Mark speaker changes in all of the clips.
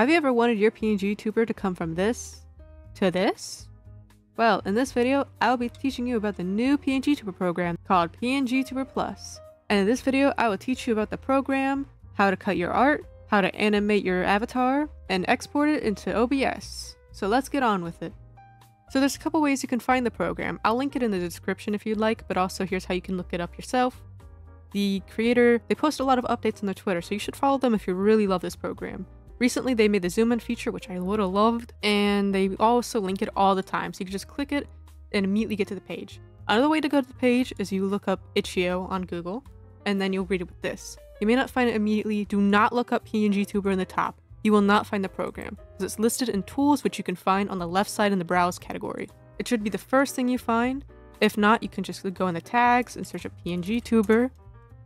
Speaker 1: Have you ever wanted your PNG tuber to come from this to this? Well, in this video, I will be teaching you about the new PNG tuber program called PNG Tuber Plus. And in this video, I will teach you about the program, how to cut your art, how to animate your avatar, and export it into OBS. So let's get on with it. So there's a couple ways you can find the program. I'll link it in the description if you'd like, but also here's how you can look it up yourself. The creator, they post a lot of updates on their Twitter, so you should follow them if you really love this program. Recently, they made the zoom in feature, which I would have loved, and they also link it all the time, so you can just click it and immediately get to the page. Another way to go to the page is you look up Itch.io on Google, and then you'll read it with this. You may not find it immediately. Do not look up PNG Tuber in the top you will not find the program, because it's listed in tools which you can find on the left side in the browse category. It should be the first thing you find. If not, you can just go in the tags and search up PNG tuber,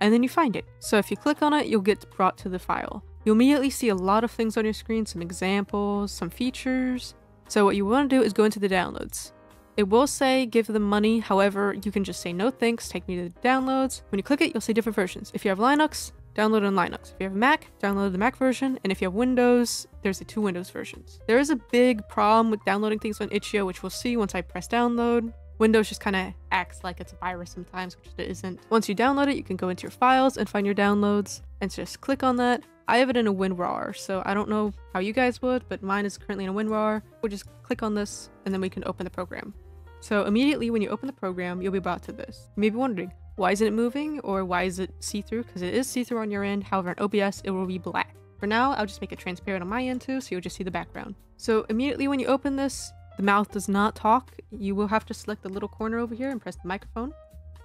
Speaker 1: and then you find it. So if you click on it, you'll get brought to the file. You'll immediately see a lot of things on your screen, some examples, some features. So what you want to do is go into the downloads. It will say give them money, however, you can just say no thanks, take me to the downloads. When you click it, you'll see different versions. If you have Linux, download on Linux. If you have a Mac, download the Mac version, and if you have Windows, there's the two Windows versions. There is a big problem with downloading things on Itch.io, which we'll see once I press download. Windows just kind of acts like it's a virus sometimes, which it isn't. Once you download it, you can go into your files and find your downloads and just click on that. I have it in a WinRAR, so I don't know how you guys would, but mine is currently in a WinRAR. We'll just click on this and then we can open the program. So immediately when you open the program, you'll be brought to this. You may be wondering, why isn't it moving or why is it see-through? Because it is see-through on your end, however in OBS it will be black. For now, I'll just make it transparent on my end too, so you'll just see the background. So immediately when you open this, the mouth does not talk. You will have to select the little corner over here and press the microphone,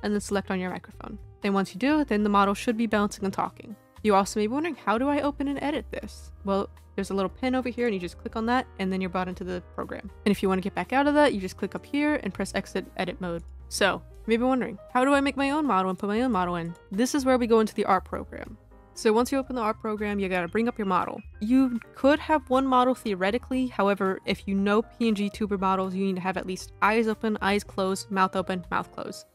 Speaker 1: and then select on your microphone. Then once you do, then the model should be bouncing and talking. You also may be wondering, how do I open and edit this? Well, there's a little pin over here and you just click on that and then you're brought into the program. And if you want to get back out of that, you just click up here and press exit edit mode. So you may be wondering, how do I make my own model and put my own model in? This is where we go into the art program. So once you open the art program, you gotta bring up your model. You could have one model theoretically, however, if you know PNG tuber models, you need to have at least eyes open, eyes closed, mouth open, mouth closed.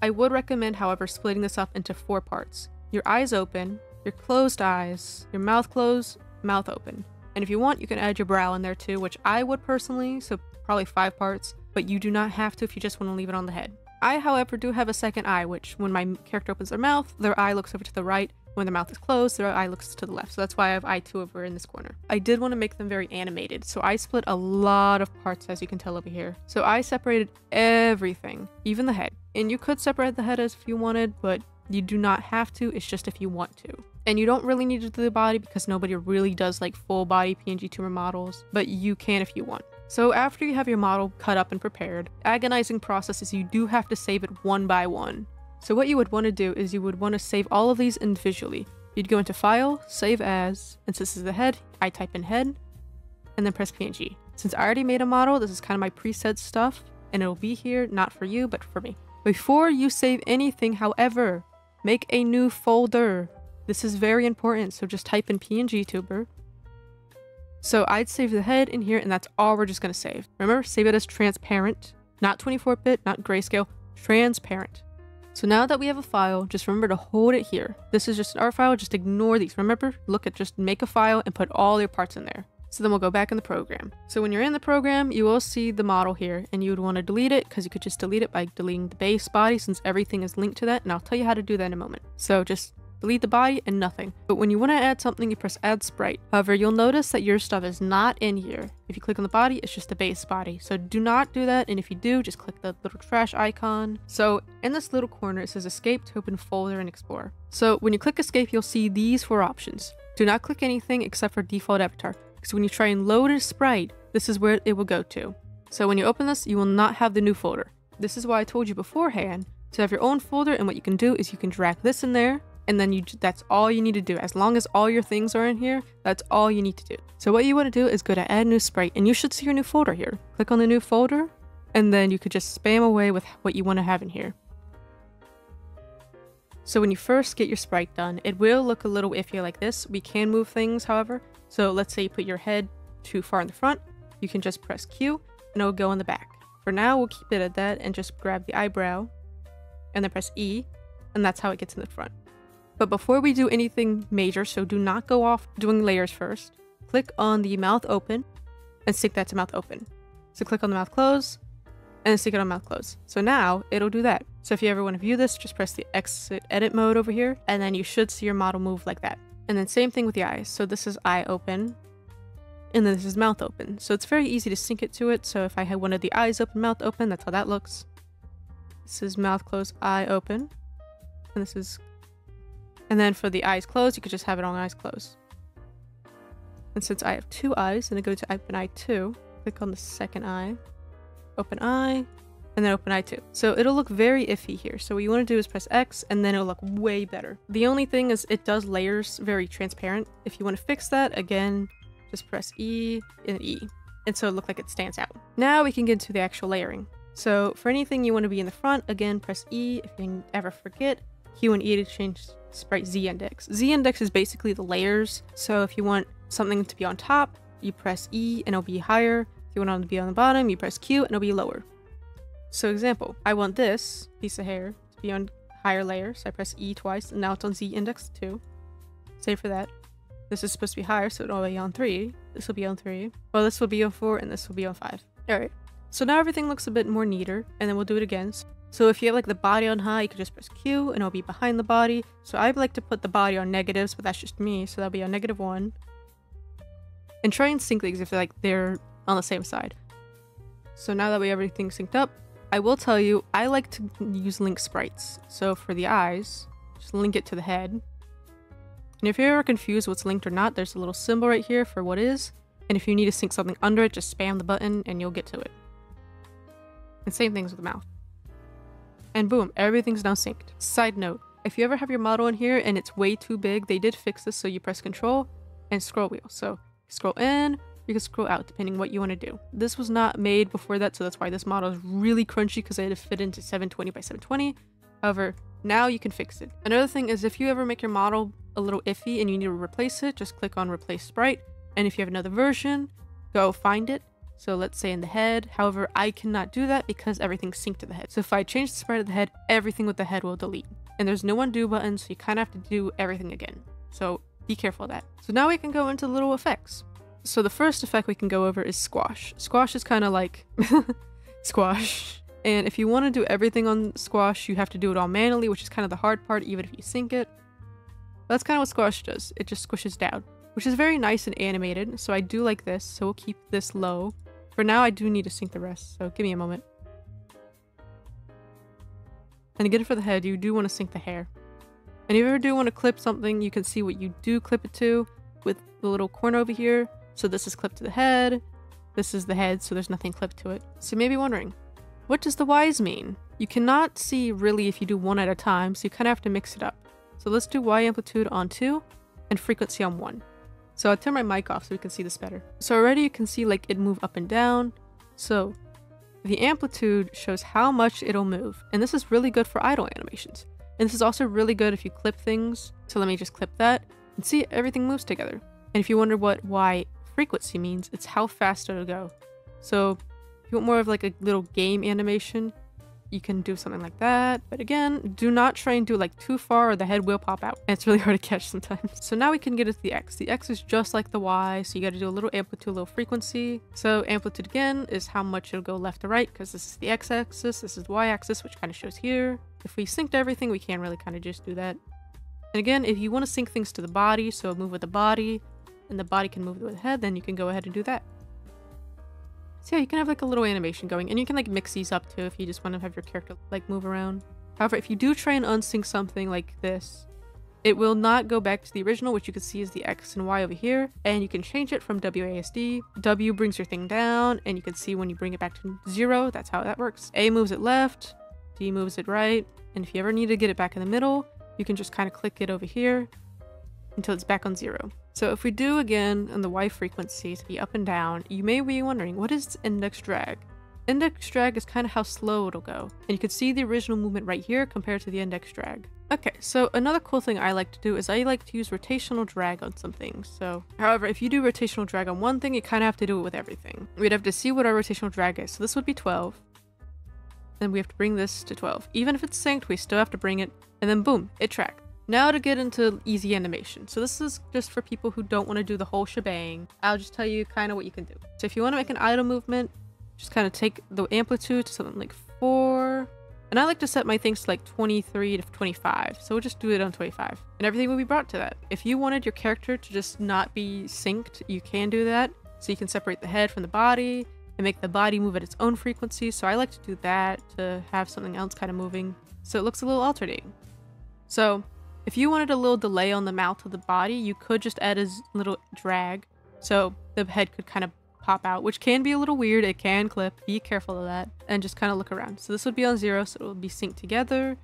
Speaker 1: I would recommend, however, splitting this up into four parts. Your eyes open, your closed eyes, your mouth closed, mouth open. And if you want, you can add your brow in there too, which I would personally, so probably five parts, but you do not have to if you just want to leave it on the head. I, however, do have a second eye, which when my character opens their mouth, their eye looks over to the right. When their mouth is closed, their eye looks to the left. So that's why I have eye two over in this corner. I did want to make them very animated, so I split a lot of parts, as you can tell over here. So I separated everything, even the head. And you could separate the head as if you wanted, but you do not have to, it's just if you want to. And you don't really need to do the body because nobody really does like full body PNG tuber models, but you can if you want. So after you have your model cut up and prepared, agonizing process is you do have to save it one by one. So what you would want to do is you would want to save all of these individually. You'd go into File, Save As, and since this is the head, I type in head, and then press PNG. Since I already made a model, this is kind of my preset stuff, and it'll be here, not for you, but for me. Before you save anything, however, make a new folder. This is very important, so just type in PNG tuber, so I'd save the head in here and that's all we're just going to save. Remember, save it as transparent, not 24-bit, not grayscale, transparent. So now that we have a file, just remember to hold it here. This is just our file, just ignore these. Remember, look at just make a file and put all your parts in there. So then we'll go back in the program. So when you're in the program, you will see the model here and you would want to delete it because you could just delete it by deleting the base body since everything is linked to that. And I'll tell you how to do that in a moment. So just delete the body, and nothing. But when you want to add something, you press add sprite. However, you'll notice that your stuff is not in here. If you click on the body, it's just the base body. So do not do that, and if you do, just click the little trash icon. So in this little corner, it says escape to open folder and explore. So when you click escape, you'll see these four options. Do not click anything except for default avatar, because when you try and load a sprite, this is where it will go to. So when you open this, you will not have the new folder. This is why I told you beforehand to have your own folder and what you can do is you can drag this in there and then you that's all you need to do. As long as all your things are in here that's all you need to do. So what you want to do is go to add new sprite and you should see your new folder here. Click on the new folder and then you could just spam away with what you want to have in here. So when you first get your sprite done it will look a little iffy like this. We can move things however so let's say you put your head too far in the front you can just press q and it'll go in the back for now we'll keep it at that and just grab the eyebrow and then press e and that's how it gets in the front but before we do anything major, so do not go off doing layers first, click on the mouth open and sync that to mouth open. So click on the mouth close and sync it on mouth close. So now it'll do that. So if you ever want to view this, just press the exit edit mode over here and then you should see your model move like that. And then same thing with the eyes. So this is eye open and then this is mouth open. So it's very easy to sync it to it. So if I had one of the eyes open, mouth open, that's how that looks. This is mouth closed, eye open. And this is... And then for the eyes closed, you could just have it on eyes closed. And since I have two eyes, then I go to open eye 2, click on the second eye, open eye, and then open eye 2. So it'll look very iffy here. So what you want to do is press X, and then it'll look way better. The only thing is it does layers very transparent. If you want to fix that, again, just press E and E. And so it look like it stands out. Now we can get into the actual layering. So for anything you want to be in the front, again, press E. If you ever forget, Q and E to change sprite Z index. Z index is basically the layers. So if you want something to be on top, you press E and it'll be higher. If you want it to be on the bottom, you press Q and it'll be lower. So example, I want this piece of hair to be on higher layers. So I press E twice and now it's on Z index 2. Save for that. This is supposed to be higher, so it'll be on 3. This will be on 3. Well, this will be on 4, and this will be on 5. Alright. So now everything looks a bit more neater, and then we'll do it again. So if you have like the body on high, you can just press Q, and it'll be behind the body. So I'd like to put the body on negatives, but that's just me, so that'll be on negative 1. And try and sync these if they're like they're on the same side. So now that we have everything synced up, I will tell you, I like to use link sprites. So for the eyes, just link it to the head. And if you're ever confused what's linked or not, there's a little symbol right here for what is. And if you need to sync something under it, just spam the button and you'll get to it. And same things with the mouth. And boom, everything's now synced. Side note, if you ever have your model in here and it's way too big, they did fix this so you press control and scroll wheel. So scroll in, you can scroll out depending what you want to do. This was not made before that, so that's why this model is really crunchy because I had to fit into 720 by 720. However, now you can fix it. Another thing is if you ever make your model a little iffy and you need to replace it, just click on replace sprite. And if you have another version, go find it. So let's say in the head. However, I cannot do that because everything's synced to the head. So if I change the sprite of the head, everything with the head will delete. And there's no undo button, so you kind of have to do everything again. So be careful of that. So now we can go into little effects. So the first effect we can go over is squash. Squash is kind of like squash. And if you want to do everything on squash, you have to do it all manually, which is kind of the hard part, even if you sync it. That's kind of what squash does. It just squishes down, which is very nice and animated. So I do like this. So we'll keep this low. For now, I do need to sync the rest. So give me a moment. And again, for the head, you do want to sync the hair. And if you ever do want to clip something, you can see what you do clip it to with the little corner over here. So this is clipped to the head. This is the head, so there's nothing clipped to it. So you may be wondering, what does the Y's mean? You cannot see really if you do one at a time, so you kind of have to mix it up. So let's do Y amplitude on 2 and frequency on 1. So I'll turn my mic off so we can see this better. So already you can see like it move up and down. So the amplitude shows how much it'll move. And this is really good for idle animations. And this is also really good if you clip things. So let me just clip that and see everything moves together. And if you wonder what Y frequency means, it's how fast it'll go. So if you want more of like a little game animation, you can do something like that. But again, do not try and do like too far or the head will pop out. And it's really hard to catch sometimes. So now we can get into the X. The X is just like the Y, so you got to do a little amplitude, a little frequency. So amplitude again is how much it'll go left to right because this is the X axis, this is the Y axis, which kind of shows here. If we synced everything, we can really kind of just do that. And again, if you want to sync things to the body, so move with the body, and the body can move with the head, then you can go ahead and do that. So yeah, you can have like a little animation going and you can like mix these up too if you just want to have your character like move around. However, if you do try and unsync something like this, it will not go back to the original, which you can see is the X and Y over here, and you can change it from WASD. W brings your thing down, and you can see when you bring it back to zero, that's how that works. A moves it left, D moves it right, and if you ever need to get it back in the middle, you can just kind of click it over here until it's back on zero. So if we do again on the Y frequency to be up and down, you may be wondering, what is index drag? Index drag is kind of how slow it'll go. And you can see the original movement right here compared to the index drag. Okay, so another cool thing I like to do is I like to use rotational drag on some things. So, however, if you do rotational drag on one thing, you kind of have to do it with everything. We'd have to see what our rotational drag is. So this would be 12. Then we have to bring this to 12. Even if it's synced, we still have to bring it. And then boom, it tracked. Now to get into easy animation. So this is just for people who don't want to do the whole shebang. I'll just tell you kind of what you can do. So if you want to make an idle movement, just kind of take the amplitude to something like 4. And I like to set my things to like 23 to 25. So we'll just do it on 25. And everything will be brought to that. If you wanted your character to just not be synced, you can do that. So you can separate the head from the body and make the body move at its own frequency. So I like to do that to have something else kind of moving. So it looks a little alternating. So if you wanted a little delay on the mouth of the body, you could just add a little drag. So the head could kind of pop out, which can be a little weird. It can clip. Be careful of that. And just kind of look around. So this would be on zero, so it will be synced together.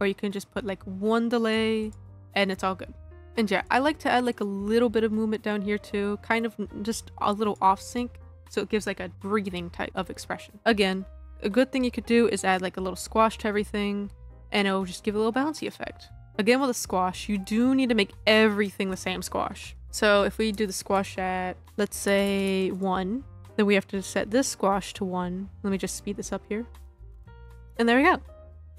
Speaker 1: Or you can just put like one delay and it's all good. And yeah, I like to add like a little bit of movement down here too. Kind of just a little off sync. So it gives like a breathing type of expression. Again, a good thing you could do is add like a little squash to everything and it'll just give a little bouncy effect. Again with a squash, you do need to make everything the same squash. So if we do the squash at, let's say, 1, then we have to set this squash to 1. Let me just speed this up here. And there we go.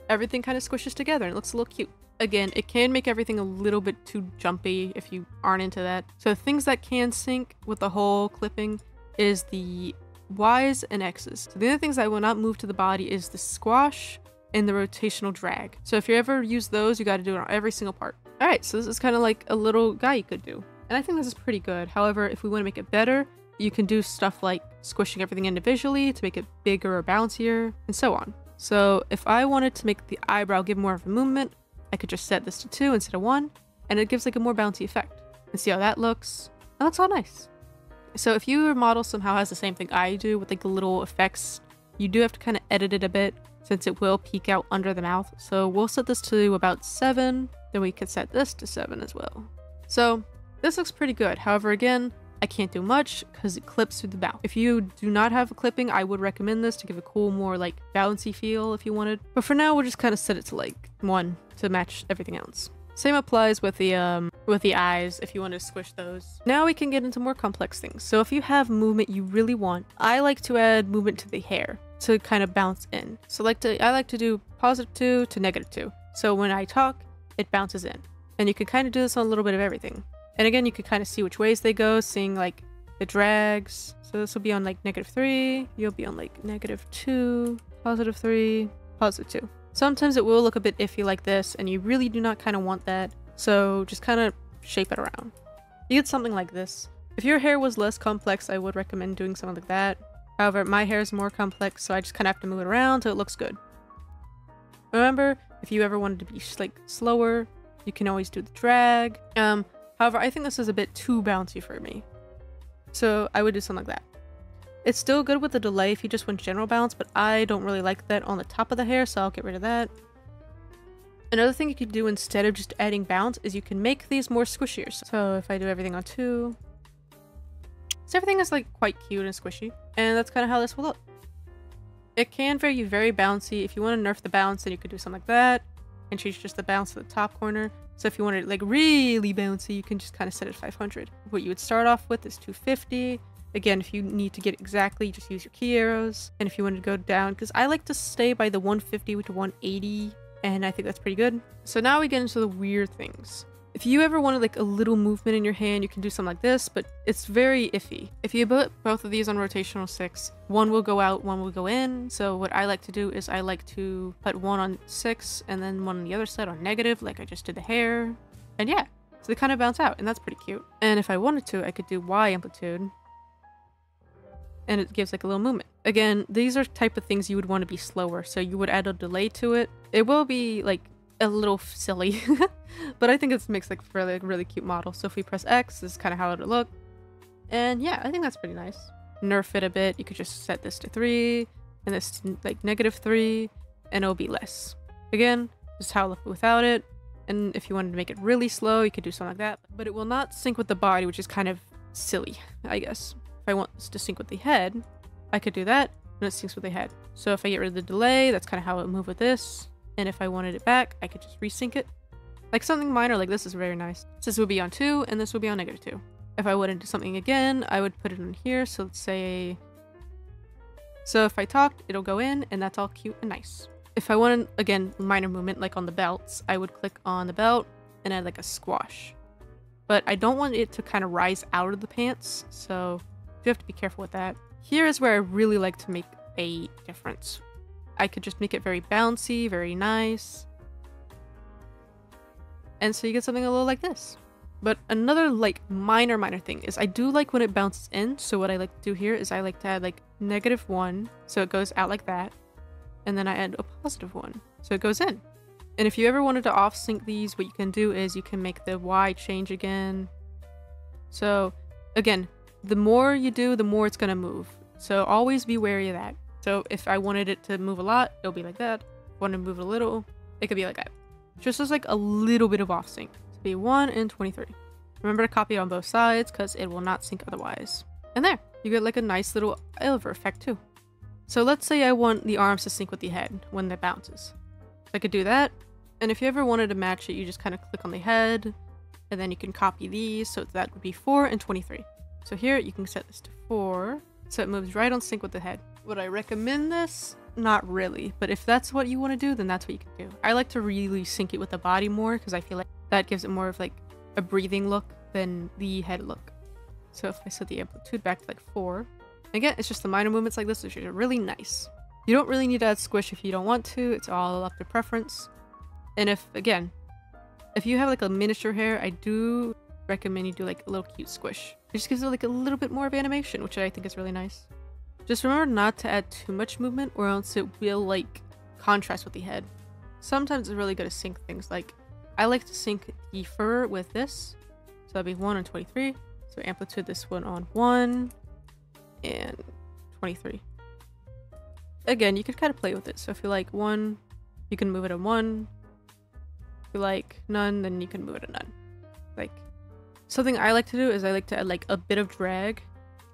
Speaker 1: Everything kind of squishes together and it looks a little cute. Again, it can make everything a little bit too jumpy if you aren't into that. So things that can sync with the whole clipping is the Y's and X's. So the other things that will not move to the body is the squash, and the rotational drag. So if you ever use those, you got to do it on every single part. All right, so this is kind of like a little guy you could do. And I think this is pretty good. However, if we want to make it better, you can do stuff like squishing everything individually to make it bigger or bouncier, and so on. So if I wanted to make the eyebrow give more of a movement, I could just set this to 2 instead of 1, and it gives like a more bouncy effect. And see how that looks? That looks all nice. So if your model somehow has the same thing I do with like the little effects, you do have to kind of edit it a bit since it will peek out under the mouth. So we'll set this to about 7, then we could set this to 7 as well. So this looks pretty good. However, again, I can't do much because it clips through the mouth. If you do not have a clipping, I would recommend this to give a cool, more like bouncy feel if you wanted. But for now, we'll just kind of set it to like 1 to match everything else. Same applies with the um with the eyes if you want to squish those. Now we can get into more complex things. So if you have movement you really want, I like to add movement to the hair to kind of bounce in. So like to I like to do positive 2 to negative 2. So when I talk, it bounces in. And you can kind of do this on a little bit of everything. And again, you can kind of see which ways they go, seeing like the drags. So this will be on like negative 3, you'll be on like negative 2, positive 3, positive 2. Sometimes it will look a bit iffy like this, and you really do not kind of want that. So just kind of shape it around. You get something like this. If your hair was less complex, I would recommend doing something like that. However, my hair is more complex, so I just kind of have to move it around so it looks good. Remember, if you ever wanted to be like slower, you can always do the drag. Um, however, I think this is a bit too bouncy for me. So I would do something like that. It's still good with the delay if you just want general bounce, but I don't really like that on the top of the hair, so I'll get rid of that. Another thing you could do instead of just adding bounce is you can make these more squishier. So if I do everything on two, so everything is like quite cute and squishy. And that's kind of how this will look. It can vary very bouncy. If you want to nerf the bounce, then you could do something like that. And change just the bounce to the top corner. So if you want it like really bouncy, you can just kind of set it 500. What you would start off with is 250. Again, if you need to get exactly, just use your key arrows. And if you want to go down, because I like to stay by the 150 to 180, and I think that's pretty good. So now we get into the weird things. If you ever wanted like a little movement in your hand, you can do something like this, but it's very iffy. If you put both of these on rotational six, one will go out, one will go in. So what I like to do is I like to put one on six and then one on the other side on negative, like I just did the hair. And yeah, so they kind of bounce out and that's pretty cute. And if I wanted to, I could do Y amplitude and it gives like a little movement. Again, these are type of things you would want to be slower, so you would add a delay to it. It will be like a little silly, but I think it makes like really really cute model. So if we press X, this is kind of how it would look. And yeah, I think that's pretty nice. Nerf it a bit. You could just set this to three and this to like negative three and it'll be less. Again, just how it without it. And if you wanted to make it really slow, you could do something like that. But it will not sync with the body, which is kind of silly, I guess. If I want this to sync with the head, I could do that and it syncs with the head. So if I get rid of the delay, that's kind of how it would move with this. And if I wanted it back, I could just resync it. Like something minor like this is very nice. This would be on 2 and this would be on negative 2. If I wanted to do something again, I would put it in here. So let's say... So if I talked, it'll go in and that's all cute and nice. If I wanted, again, minor movement like on the belts, I would click on the belt and add like a squash. But I don't want it to kind of rise out of the pants, so you have to be careful with that. Here is where I really like to make a difference. I could just make it very bouncy, very nice. And so you get something a little like this. But another like minor minor thing is I do like when it bounces in. So what I like to do here is I like to add like negative one. So it goes out like that. And then I add a positive one. So it goes in. And if you ever wanted to off sync these, what you can do is you can make the Y change again. So again, the more you do, the more it's going to move. So always be wary of that. So if I wanted it to move a lot, it'll be like that. Want to move a little, it could be like that. Just as like a little bit of off sync. To be 1 and 23. Remember to copy on both sides because it will not sync otherwise. And there, you get like a nice little over effect too. So let's say I want the arms to sync with the head when it bounces. I could do that. And if you ever wanted to match it, you just kind of click on the head and then you can copy these. So that would be 4 and 23. So here you can set this to 4 so it moves right on sync with the head. Would I recommend this? Not really, but if that's what you want to do, then that's what you can do. I like to really sync it with the body more because I feel like that gives it more of like a breathing look than the head look. So if I set the amplitude back to like 4, again, it's just the minor movements like this which are really nice. You don't really need to add squish if you don't want to, it's all up to preference. And if, again, if you have like a miniature hair, I do recommend you do like a little cute squish. It just gives it like a little bit more of animation, which I think is really nice. Just remember not to add too much movement or else it will like contrast with the head. Sometimes it's really good to sync things like I like to sync the fur with this. So that'd be 1 and 23. So amplitude this one on 1 and 23. Again, you could kind of play with it. So if you like 1, you can move it on 1. If you like none, then you can move it to none. Like, something I like to do is I like to add like a bit of drag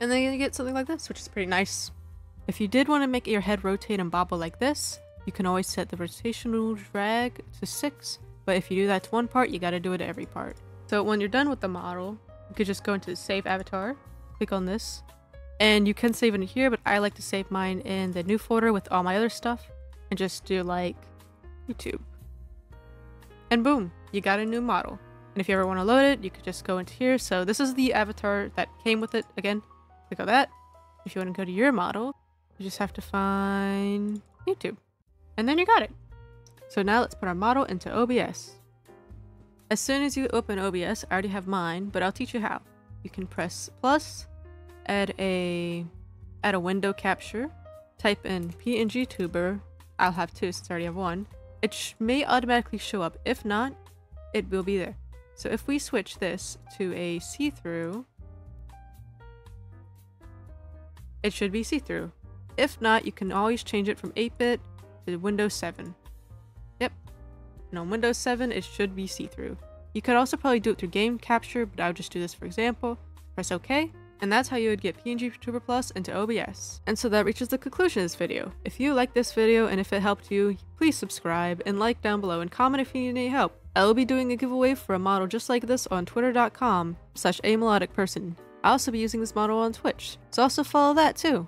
Speaker 1: and then you get something like this, which is pretty nice. If you did want to make your head rotate and bobble like this, you can always set the rotational drag to 6, but if you do that to one part, you gotta do it to every part. So when you're done with the model, you could just go into the Save Avatar, click on this, and you can save it in here, but I like to save mine in the new folder with all my other stuff, and just do like YouTube. And boom, you got a new model. And if you ever want to load it, you could just go into here. So this is the avatar that came with it. Again, click on that. If you want to go to your model, you just have to find YouTube. And then you got it. So now let's put our model into OBS. As soon as you open OBS, I already have mine, but I'll teach you how. You can press plus, add a add a window capture, type in PNG tuber. I'll have two since I already have one. It may automatically show up. If not, it will be there. So if we switch this to a see-through, it should be see-through. If not, you can always change it from 8-bit to Windows 7. Yep. And on Windows 7, it should be see-through. You could also probably do it through game capture, but I'll just do this for example. Press OK, and that's how you would get PNG Tuber Plus into OBS. And so that reaches the conclusion of this video. If you liked this video and if it helped you, please subscribe and like down below and comment if you need any help. I will be doing a giveaway for a model just like this on twitter.com slash a melodic person. I'll also be using this model on Twitch, so also follow that too.